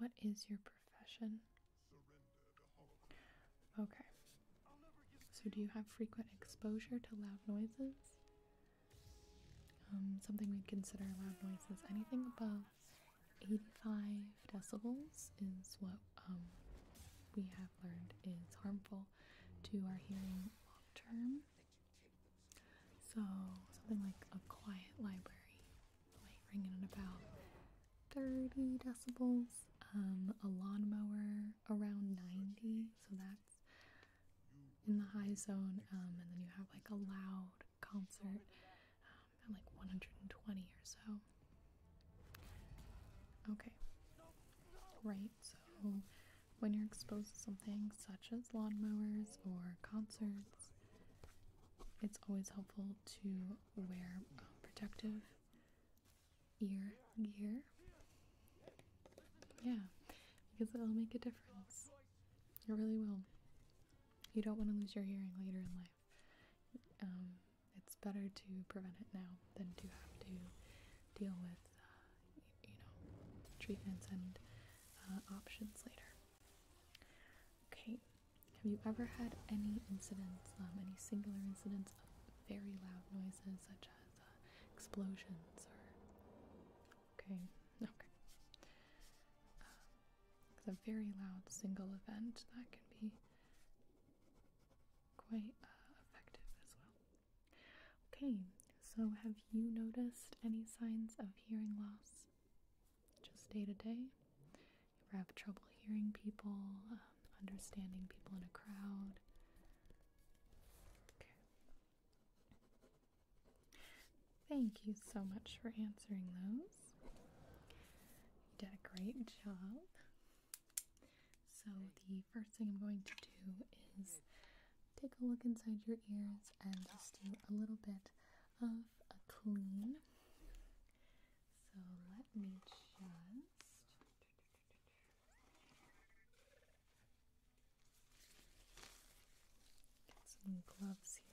what is your profession? Okay. So, do you have frequent exposure to loud noises? Um, something we'd consider loud noises. Anything above 85 decibels is what um, we have learned is harmful to our hearing long term. So, something like a quiet library might ring in at about 30 decibels, um, a lawnmower around 90, so that's in the high zone, um, and then you have like a loud concert um, at like 120 or so. Okay, right, so when you're exposed to something such as lawnmowers or concerts, it's always helpful to wear um, protective ear gear. Yeah, because it'll make a difference. It really will. You don't want to lose your hearing later in life. Um, it's better to prevent it now than to have to deal with, uh, you know, treatments and uh, options later. Okay, have you ever had any incidents, um, any singular incidents of very loud noises such as uh, explosions a very loud single event that can be quite uh, effective as well. Okay, so have you noticed any signs of hearing loss just day to day? You ever have trouble hearing people, um, understanding people in a crowd? Okay. Thank you so much for answering those. You did a great job. So the first thing I'm going to do is take a look inside your ears and just do a little bit of a clean. So let me just get some gloves here.